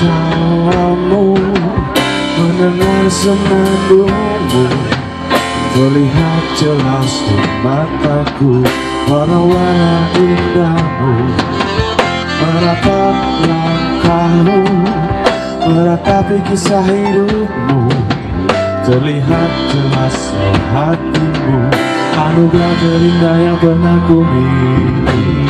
tawamu Mendengar senandungmu Terlihat jelas di mataku Warna-warna indahmu. Meratap langkahmu Meratapi kisah hidupmu Terlihat jelas di hatimu. Anugerah terindah yang pernah kumiliki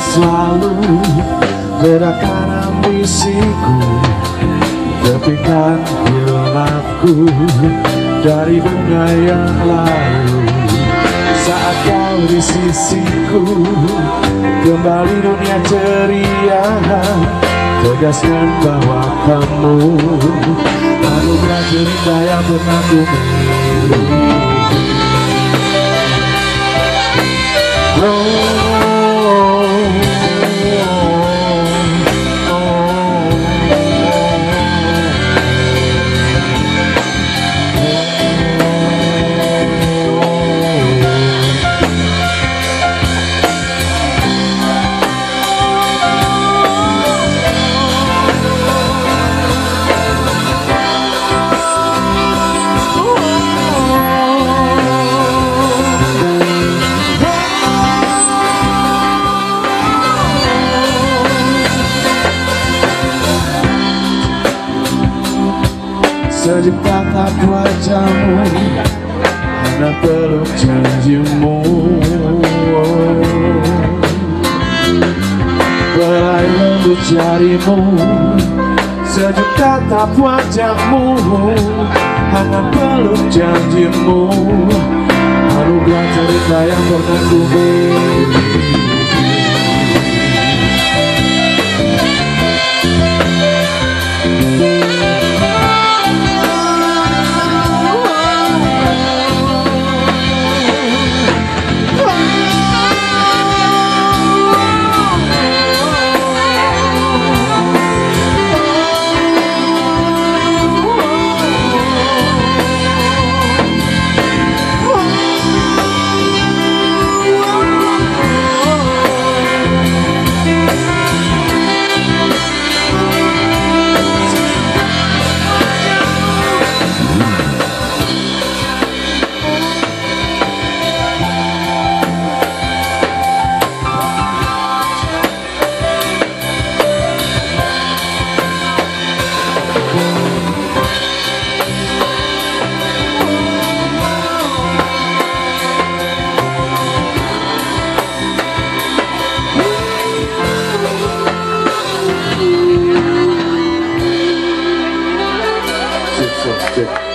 selalu bedakan ambisiku. Tepikan hilafku dari bunga yang lalu. Saat kau di sisiku Kembali dunia ceria. Tegaskan bahwa kamu Anugerah cerita yang pernah ku miliki Sejuk tatap wajahmu Hanya peluk janjimu. Berai lembut jarimu Sejuk tatap wajahmu Hanya peluk janjimu. Anugerah cerita yang pernah ku beri it.